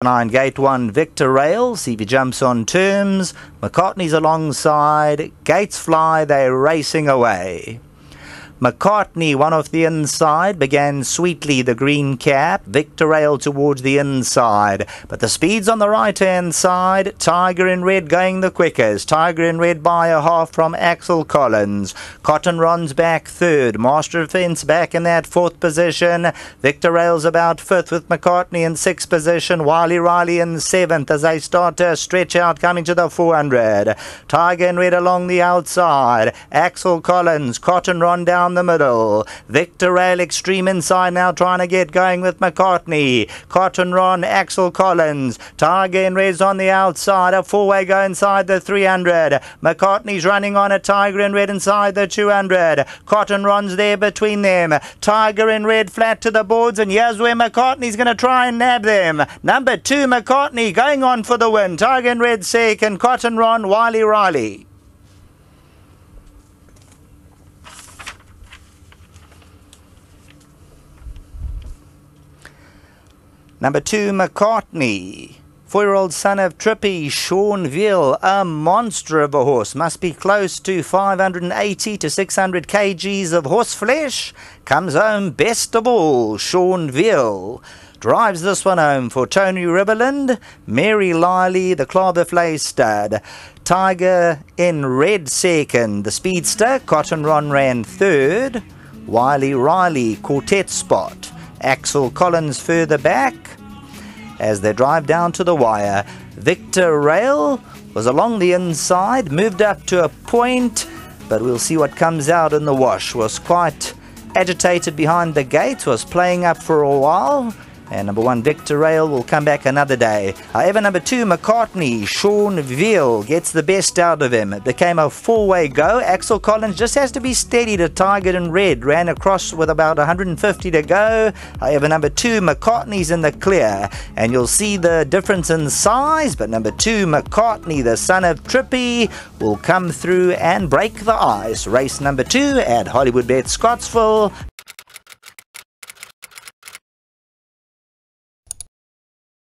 Nine gate one Victor Rail. See if he jumps on terms. McCartney's alongside. Gates fly. They're racing away. McCartney, one off the inside, began sweetly the green cap. Victor Rail towards the inside. But the speed's on the right hand side. Tiger in red going the quickest. Tiger in red by a half from Axel Collins. Cotton runs back third. Master of Fence back in that fourth position. Victor Rail's about fifth with McCartney in sixth position. Wiley Riley in seventh as they start to stretch out coming to the 400. Tiger in red along the outside. Axel Collins. Cotton run down down the middle. Victor Rail extreme inside now trying to get going with McCartney. Cotton Ron, Axel Collins. Tiger in Red's on the outside. A four-way go inside the 300. McCartney's running on a Tiger in Red inside the 200. Cotton Ron's there between them. Tiger in Red flat to the boards and here's where McCartney's going to try and nab them. Number two, McCartney going on for the win. Tiger in Red second. Cotton Ron, Wiley Riley. Number two, McCartney. Four-year-old son of Trippy, Sean Veale, a monster of a horse. Must be close to 580 to 600 kgs of horse flesh. Comes home best of all, Sean Veale. Drives this one home for Tony Rivalland, Mary Liley, the Klawervlei stud. Tiger in red second. The speedster, Cotton Ron ran third. Wiley Riley, quartet spot. Axel Collins further back as they drive down to the wire. Victor Rail was along the inside, moved up to a point, but we'll see what comes out in the wash. Was quite agitated behind the gate, was playing up for a while, and number one, Victor Rail will come back another day. However, number two, McCartney, Sean Veale gets the best out of him. It became a four-way go. Axel Collins just has to be steady to target in red. Ran across with about 150 to go. However, number two, McCartney's in the clear. And you'll see the difference in size. But number two, McCartney, the son of Trippy, will come through and break the ice. Race number two at Hollywood Hollywoodbet Scottsville.